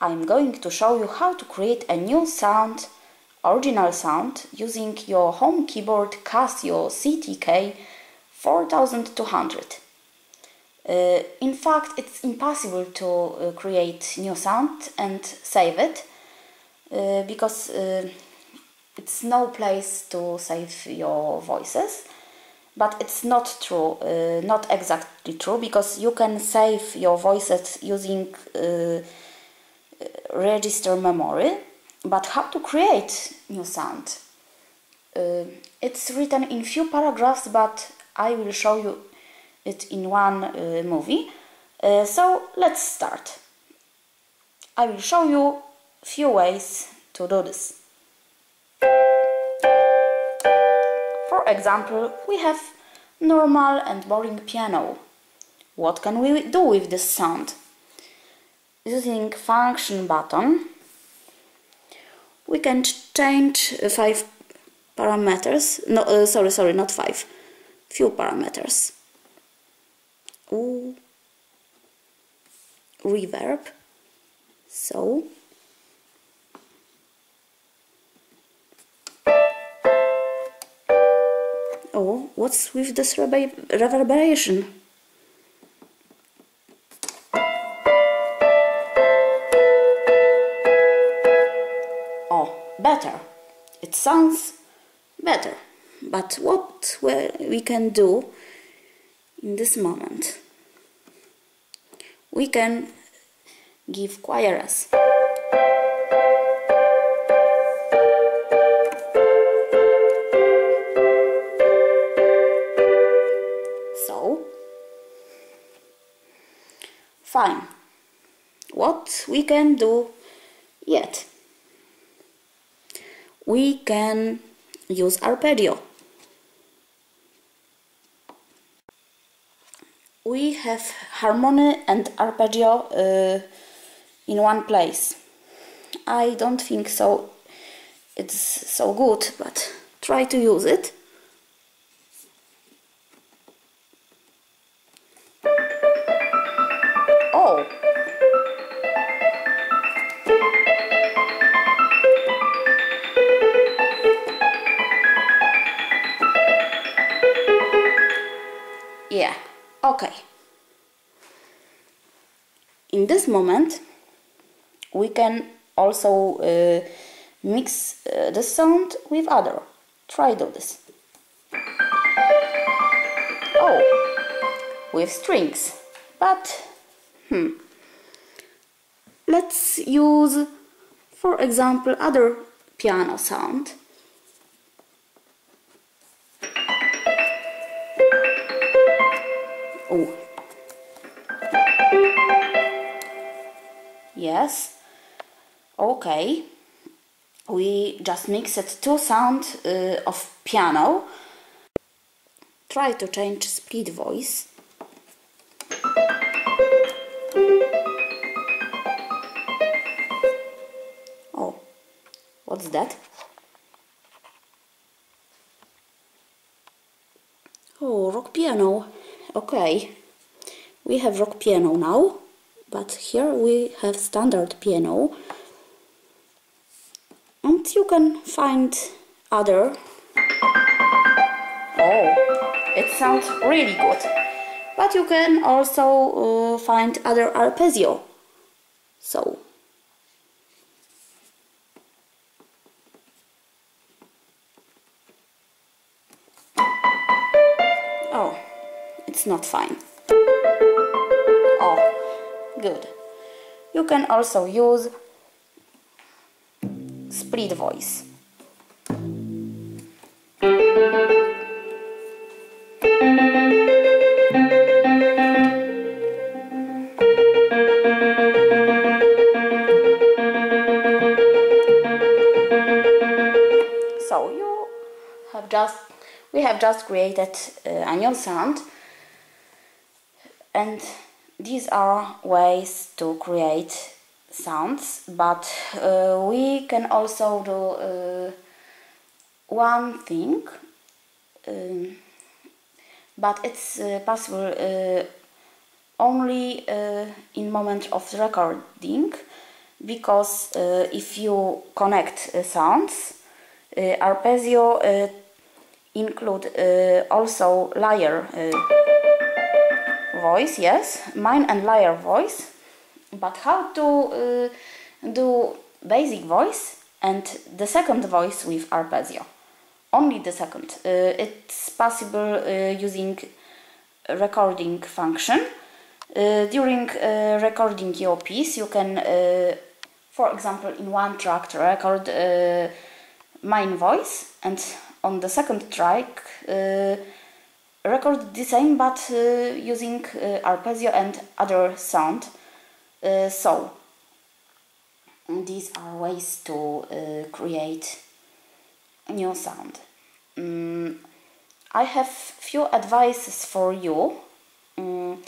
I'm going to show you how to create a new sound, original sound, using your home keyboard Casio CTK 4200. Uh, in fact, it's impossible to uh, create new sound and save it uh, because uh, it's no place to save your voices. But it's not true, uh, not exactly true, because you can save your voices using uh, register memory. But how to create new sound? it's written in few paragraphs, but I will show you it in one uh, movie. Uh, so let's start. I will show you few ways to do this. For example, we have normal and boring piano. What can we do with this sound? Using function button, we can change five parameters. No, uh, sorry, sorry, not five. Few parameters. Ooh. Reverb. So Oh, what's with this reverberation? Sounds better. But what we can do in this moment? We can give choirs. So, Fine. What we can do yet? We can use arpeggio. We have harmony and arpeggio uh, in one place. I don't think so it's so good, but try to use it. Yeah. Okay. In this moment we can also uh, mix uh, the sound with other. Try do this. Oh with strings. But hmm. Let's use for example other piano sound Oh. Yes. Okay. We just mixed two sounds uh, of piano. Try to change split voice. Oh, what's that? Oh, rock piano okay. We have rock piano now but here we have standard piano. And you can find other. Oh it sounds really good. But you can also uh, find other arpeggio. So good. You can also use split voice. So you have just we have just created uh, a new sound and these are ways to create sounds but uh, we can also do uh, one thing um, but it's uh, possible uh, only uh, in moment of recording because uh, if you connect sounds, arpeggio include also layer voice, yes, mine and layer voice. But how to do basic voice and the second voice with arpeggio? Only the second. it's possible using recording function. Uh, during uh, recording your piece, you can, uh, for example, in one track record mine voice and on the second track record the same but using arpeggio and other sound. so, these are ways to create new sound. Mm, I have few advices for you. Um,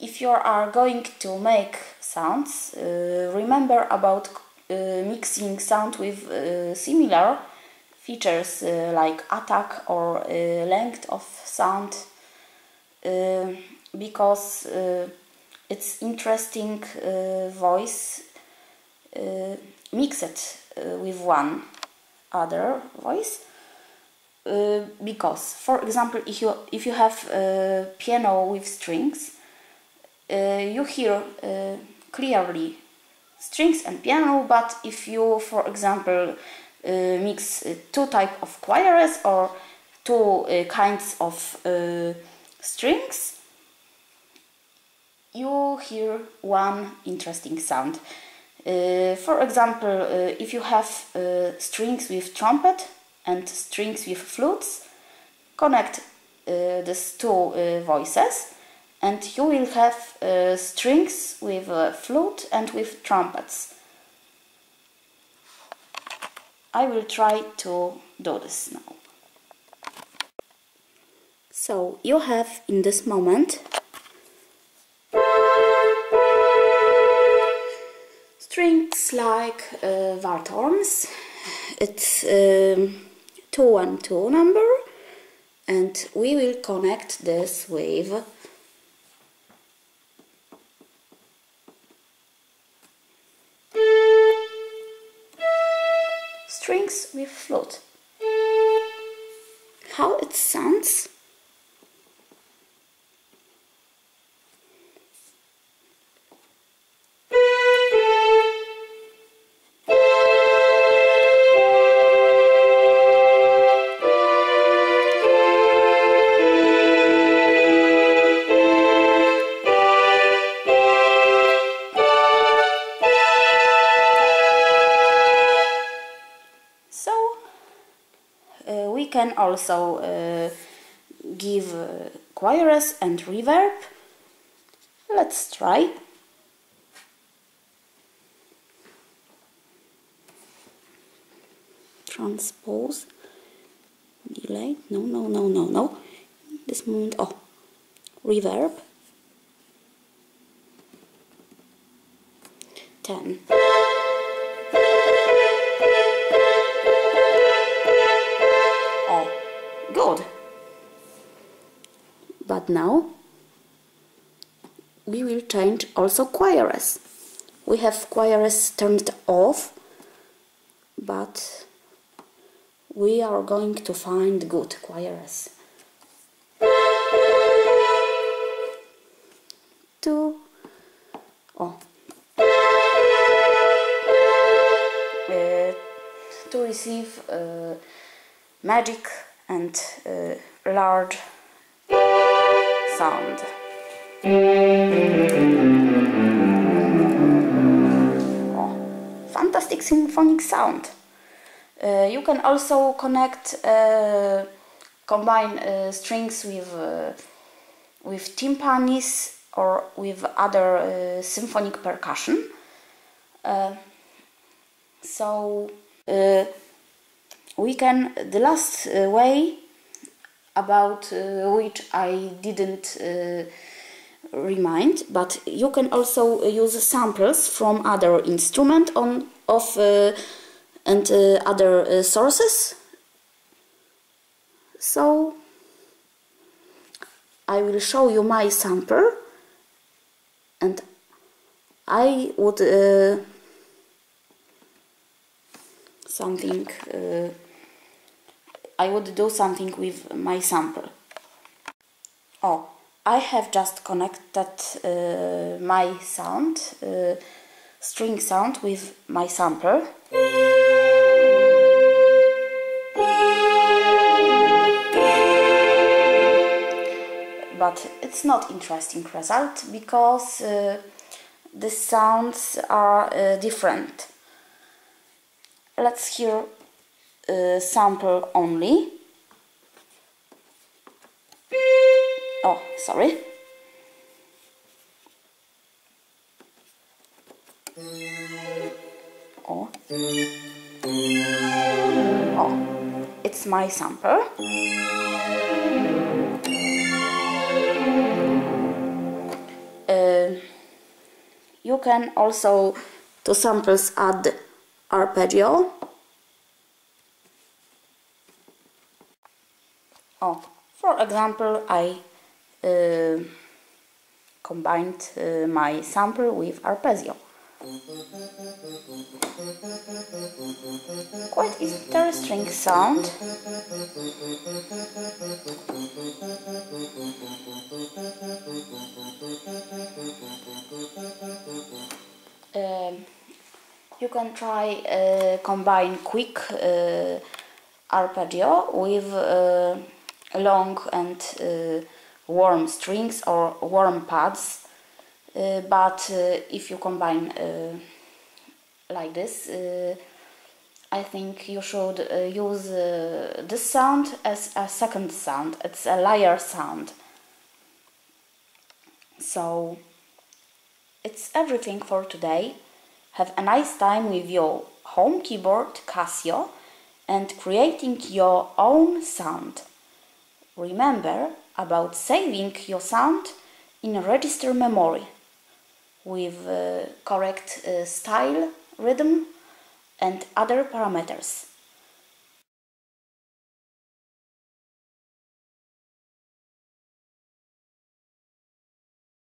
if you are going to make sounds, uh, remember about uh, mixing sound with uh, similar features uh, like attack or uh, length of sound uh, because it's interesting voice mixed with one other voice uh, because for example if you if you have piano with strings uh, you hear clearly strings and piano but if you for example mix uh, two type of choirs or two kinds of strings you hear one interesting sound for example if you have strings with trumpet and strings with flutes, connect uh, these two uh, voices and you will have uh, strings with uh, flute and with trumpets. I will try to do this now. So you have in this moment strings like uh. It's um, 212 number and we will connect this with strings with flute. How it sounds? Can also uh, give uh, chorus and reverb. Let's try. Transpose, delay, no, no, no, no, no. This moment, oh, reverb. 10. Now we will change also chorus. We have chorus turned off, but we are going to find good chorus. Two, oh, uh, to receive uh, magic and uh, large sound. Oh, fantastic symphonic sound. Uh, you can also connect, uh, combine uh, strings with uh, with timpanis or with other uh, symphonic percussion. Uh, so we can the last way about uh, which I didn't uh, remind, but you can also use samples from other instrument on of uh, and other sources. So I will show you my sample and I would uh, something uh, I would do something with my sample. Oh, I have just connected uh, my sound, uh, string sound with my sample. But it's not interesting result because uh, the sounds are uh, different. Let's hear uh, sample only. Oh, sorry. Oh. Oh, it's my sample. Uh, you can also to samples add arpeggio Oh, for example, I uh, combined uh, my sample with arpeggio. Quite interesting sound. Uh, you can try uh, combine quick uh, arpeggio with uh, long and uh, warm strings or warm pads. Uh, but uh, if you combine like this I think you should use this sound as a second sound. It's a layer sound. So it's everything for today. Have a nice time with your home keyboard Casio and creating your own sound Remember about saving your sound in register memory with uh, correct uh, style, rhythm and other parameters.